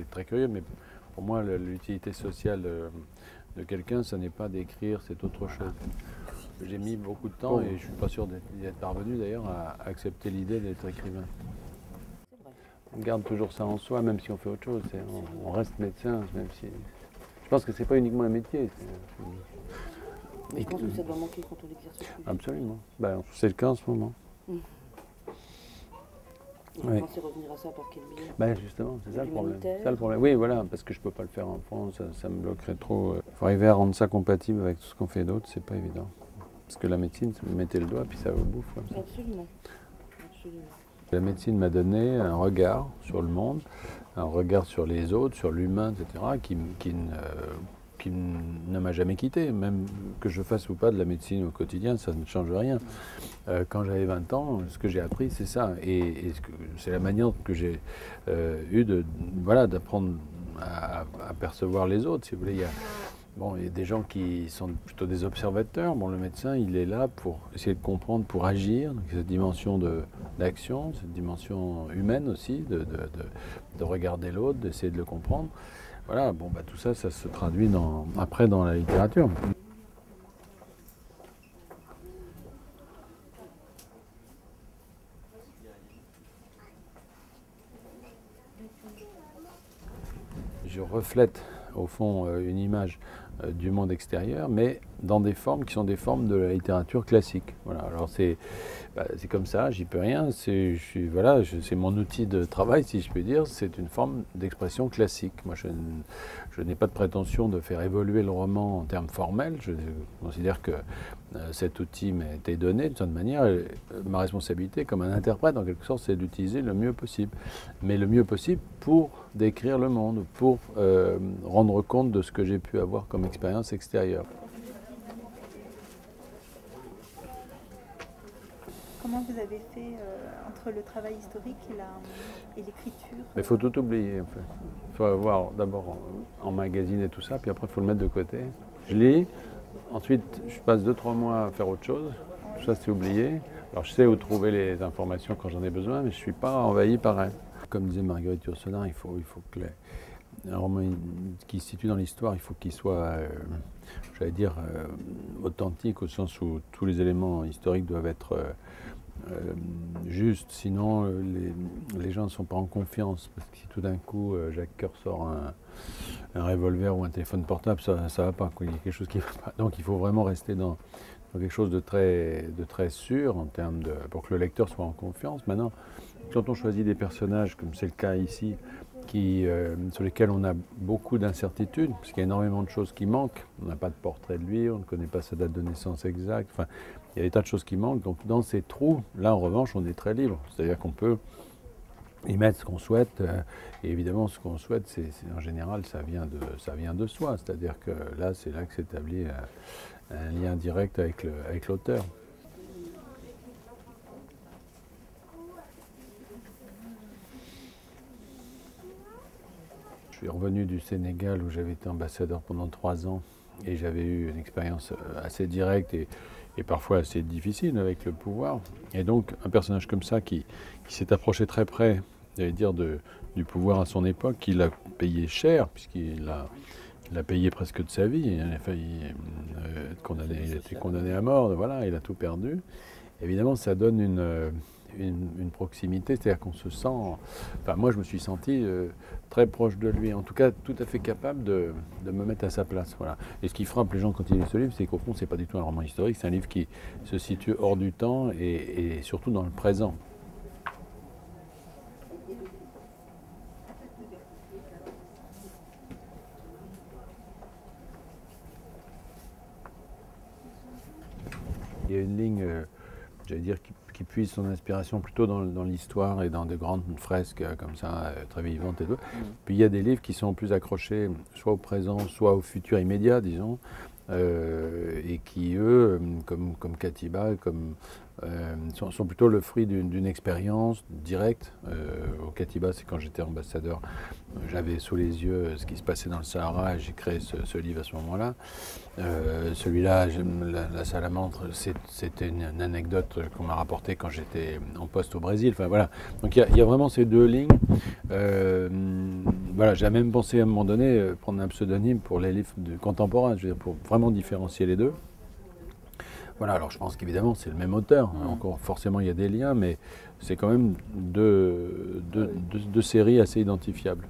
C'est très curieux, mais pour moi, l'utilité sociale de, quelqu'un, ce n'est pas d'écrire, c'est autre chose. J'ai mis beaucoup de temps et je ne suis pas sûr d'y être parvenu d'ailleurs à accepter l'idée d'être écrivain. On garde toujours ça en soi, même si on fait autre chose. On, reste médecin, même si. Je pense que c'est pas uniquement un métier. Je pense que ça doit manquer quand on l'exerce Absolument. Ben, c'est le cas en ce moment. Pensez revenir à ça par quel biais? Ben Justement, c'est ça le problème. Ça le problème. Oui, voilà, parce que je ne peux pas le faire en France, ça, me bloquerait trop. Il faut arriver à rendre ça compatible avec tout ce qu'on fait d'autre, c'est pas évident. Parce que la médecine, vous mettez le doigt, puis ça vous bouffe. Absolument. Absolument. La médecine m'a donné un regard sur le monde, un regard sur les autres, sur l'humain, etc., qui, qui, qui ne m'a jamais quitté. Même que je fasse ou pas de la médecine au quotidien, ça ne change rien. Euh, quand j'avais 20 ans, ce que j'ai appris, c'est ça. Et, c'est la manière que j'ai euh, eu de, voilà, d'apprendre à, percevoir les autres. Si vous voulez, il y a, bon, il y a des gens qui sont plutôt des observateurs. Bon, le médecin, il est là pour essayer de comprendre, pour agir. Cette dimension d'action, cette dimension humaine aussi, de regarder l'autre, d'essayer de le comprendre. Voilà, bon, bah, tout ça, ça se traduit après dans la littérature. Je reflète au fond euh, une image du monde extérieur, mais dans des formes qui sont des formes de la littérature classique. Voilà. Alors c'est bah, comme ça, j'y peux rien. C'est voilà, mon outil de travail, si je peux dire. C'est une forme d'expression classique. Moi, je, n'ai pas de prétention de faire évoluer le roman en termes formels. Je considère que euh, cet outil m'a été donné de toute manière. ma responsabilité comme un interprète, en quelque sorte, c'est d'utiliser le mieux possible. Mais le mieux possible pour décrire le monde, pour euh, rendre compte de ce que j'ai pu avoir comme expérience extérieure. Comment vous avez fait euh, entre le travail historique et l'écriture? Il faut tout oublier. En fait. Il faut avoir d'abord en, magazine et tout ça, puis après il faut le mettre de côté. Je lis, ensuite je passe 2-3 mois à faire autre chose. Tout ça c'est oublié. Alors je sais où trouver les informations quand j'en ai besoin, mais je ne suis pas envahi par elles. Comme disait Marguerite Yourcenar, il faut, il faut que un roman qui se situe dans l'histoire, il faut qu'il soit, euh, j'allais dire, euh, authentique au sens où tous les éléments historiques doivent être euh, justes, sinon les, gens ne sont pas en confiance. Parce que si tout d'un coup Jacques Coeur sort un, revolver ou un téléphone portable, ça ne va pas. Donc il faut vraiment rester dans, quelque chose de très, de très sûr en termes de, pour que le lecteur soit en confiance. Maintenant, quand on choisit des personnages, comme c'est le cas ici, euh, sur lesquels on a beaucoup d'incertitudes, parce qu'il y a énormément de choses qui manquent. On n'a pas de portrait de lui, on ne connaît pas sa date de naissance exacte. Il y a des tas de choses qui manquent. Donc dans ces trous, là en revanche, on est très libre. C'est-à-dire qu'on peut y mettre ce qu'on souhaite. Euh, et évidemment, ce qu'on souhaite, c'est en général, ça vient de, soi. C'est-à-dire que là, c'est là que s'établit euh, un lien direct avec l'auteur. Suis revenu du Sénégal où j'avais été ambassadeur pendant trois ans et j'avais eu une expérience euh, assez directe et, parfois assez difficile avec le pouvoir. Et donc un personnage comme ça qui, s'est approché très près, j'allais dire, du pouvoir à son époque, qu'il a payé cher, puisqu'il a, payé presque de sa vie. Il a failli euh, condamné, il a été condamné à mort, voilà, il a tout perdu. Évidemment, ça donne une, une, proximité, c'est-à-dire qu'on se sent. Enfin, moi, je me suis senti euh, très proche de lui, en tout cas, tout à fait capable de, me mettre à sa place. Voilà. Et ce qui frappe les gens quand ils lisent ce livre, c'est qu'au fond, c'est pas du tout un roman historique, c'est un livre qui se situe hors du temps et, surtout dans le présent. Il y a une ligne, euh, j'allais dire, qui qui puise son inspiration plutôt dans, l'histoire et dans de grandes fresques euh, comme ça, euh, très vivantes et tout. Mm. Puis il y a des livres qui sont plus accrochés soit au présent, soit au futur immédiat, disons, euh, et qui, eux, comme, comme Katiba, comme, sont, plutôt le fruit d'une expérience directe. au Katiba, c'est quand j'étais ambassadeur, j'avais sous les yeux ce qui se passait dans le Sahara et j'ai créé ce, livre à ce moment-là. Celui-là, la, la, salamandre, c'était une, anecdote qu'on m'a rapportée quand j'étais en poste au Brésil. Enfin voilà. Donc il y, a vraiment ces deux lignes. Voilà, j'ai même pensé à un moment donné euh, prendre un pseudonyme pour les livres contemporains, je veux dire, pour vraiment différencier les deux. Voilà, alors je pense qu'évidemment c'est le même auteur, encore forcément il y a des liens, mais c'est quand même deux, deux- deux- deux séries assez identifiables.